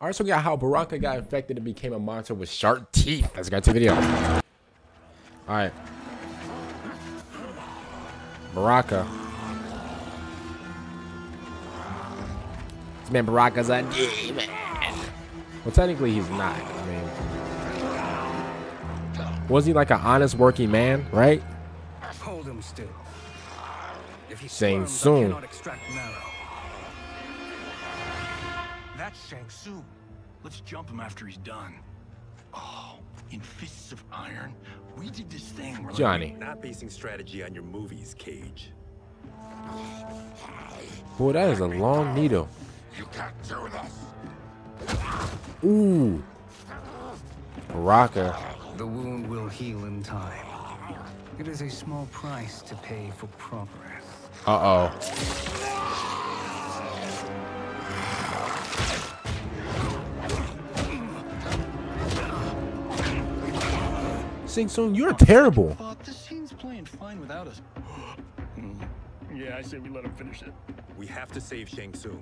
Alright, so we got how Baraka got infected and became a monster with sharp teeth. Let's get to the video. Alright. Baraka. This man Baraka's a demon. Well, technically he's not. I mean, was he like an honest working man, right? Hold him still. If he Shang squirms, That's Shang Tsung. Let's jump him after he's done. Oh, in Fists of Iron, we did this thing where like, Johnny. Not basing strategy on your movies, Cage. Boy, that is a long needle. You can't do this. Ooh. Baraka. The wound will heal in time. It is a small price to pay for progress. Uh-oh. Sing Sung, you're terrible. But the scene's playing fine without us. Yeah, I say we let him finish it. We have to save Shang Tsung.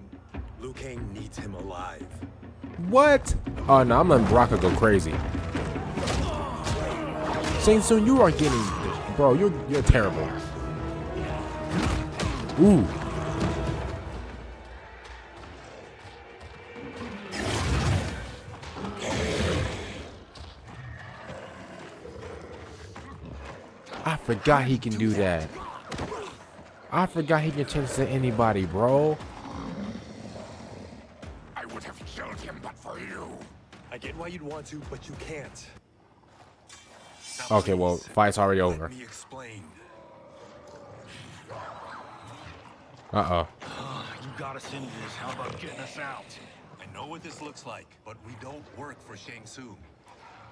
Liu Kang needs him alive. What? Oh no, I'm letting Baraka go crazy. Sing Sung, you are getting, bro. You're you're terrible. Ooh. Forgot he can do that. I forgot he can change to anybody, bro. I would have killed him but for you. I get why you'd want to, but you can't. Okay, well, fight's already over. Let me explain. Uh-oh. You got us into this. How about getting us out? I know what this looks like, but we don't work for Shang Tsung.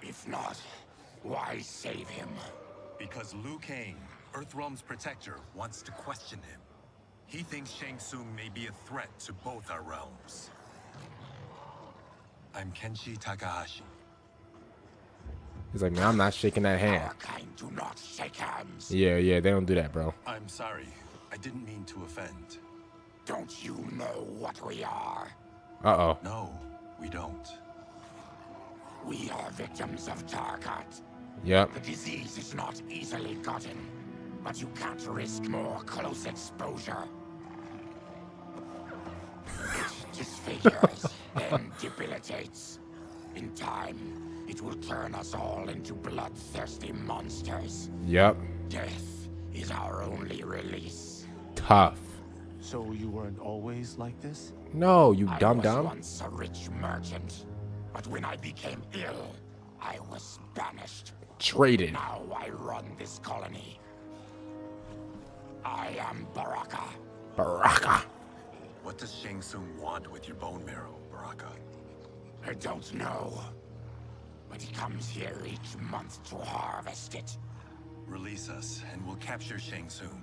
If not, why save him? Because Liu Kang, Earthrealm's protector, wants to question him. He thinks Shang Tsung may be a threat to both our realms. I'm Kenshi Takahashi. He's like, man, I'm not shaking that hand. Kind do not shake hands. Yeah, yeah, they don't do that, bro. I'm sorry. I didn't mean to offend. Don't you know what we are? Uh-oh. No, we don't. We are victims of Tarkat. Yep. The disease is not easily gotten, but you can't risk more close exposure. It disfigures and debilitates. In time, it will turn us all into bloodthirsty monsters. Yep. Death is our only release. Tough. So you weren't always like this? No, you I dumb I was dumb. once a rich merchant, but when I became ill, I was banished. Traded. Now I run this colony. I am Baraka. Baraka. What does Shang Tsung want with your bone marrow, Baraka? I don't know. But he comes here each month to harvest it. Release us, and we'll capture Shang Tsung.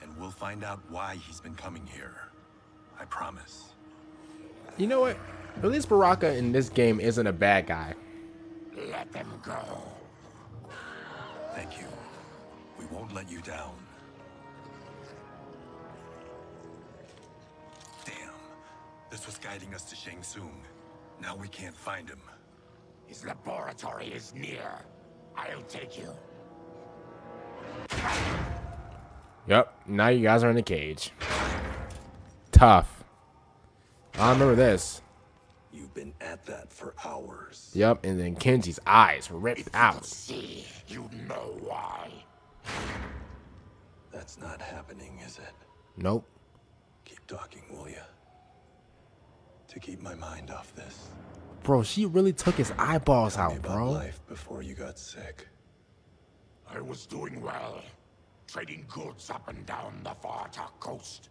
And we'll find out why he's been coming here. I promise. You know what? At least Baraka in this game isn't a bad guy. Let them go. Thank you. We won't let you down. Damn. This was guiding us to Shang Tsung. Now we can't find him. His laboratory is near. I'll take you. Yep. Now you guys are in the cage. Tough. I remember this. You've been at that for hours. Yep. And then Kenji's eyes ripped out. See, you know why. That's not happening, is it? Nope. Keep talking, will ya? To keep my mind off this. Bro, she really took his eyeballs Tell me out, about bro. life before you got sick. I was doing well, trading goods up and down the Varta coast.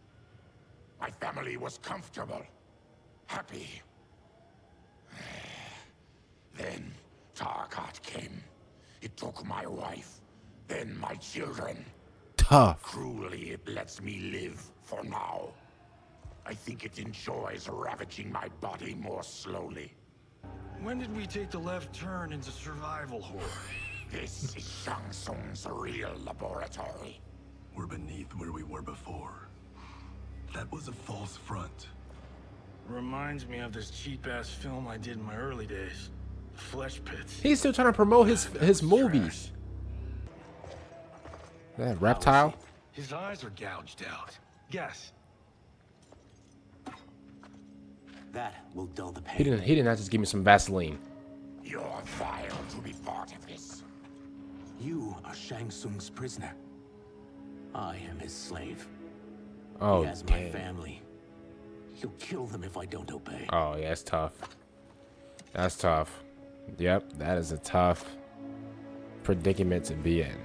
My family was comfortable, happy. Then Tarkat came. It took my wife, then my children. Tough. Cruelly, it lets me live for now. I think it enjoys ravaging my body more slowly. When did we take the left turn into survival horror? This is Shang Tsung's real laboratory. We're beneath where we were before. That was a false front. Reminds me of this cheap-ass film I did in my early days. Flesh Pits. He's still trying to promote his That his movies. That reptile. His eyes are gouged out. Guess. That will dull the pain. He didn't. He didn't have to just give me some Vaseline. You're vile to be part of this. You are Shang Tsung's prisoner. I am his slave. Oh he has my family. He'll kill them if I don't obey. Oh yeah, that's tough. That's tough. Yep, that is a tough predicament to be in.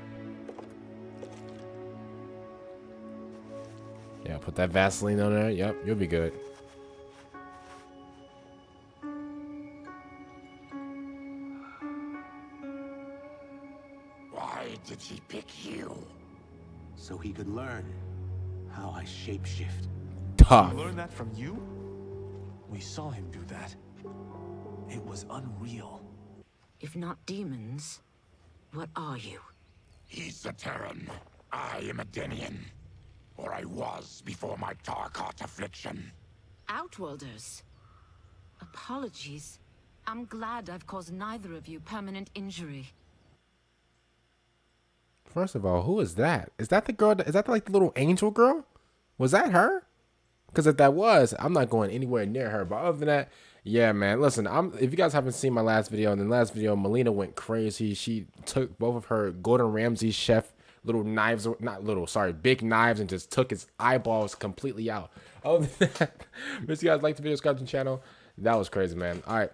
Yeah, put that Vaseline on there. Yep, you'll be good. Why did he pick you? So he could learn how I shapeshift. Tough. Learn that from you? We saw him do that. It was unreal. If not demons, what are you? He's a Terran. I am a Denian. Or I was before my Tarkat affliction. Outworlders. Apologies. I'm glad I've caused neither of you permanent injury. First of all, who is that? Is that the girl? That, is that like the little angel girl? Was that her? Because if that was, I'm not going anywhere near her. But other than that, yeah, man. Listen, I'm. If you guys haven't seen my last video, in the last video, Mileena went crazy. She took both of her Gordon Ramsay chef little knives, not little, sorry, big knives, and just took his eyeballs completely out. Other than that, if you guys like the video, subscribe to the channel. That was crazy, man. All right.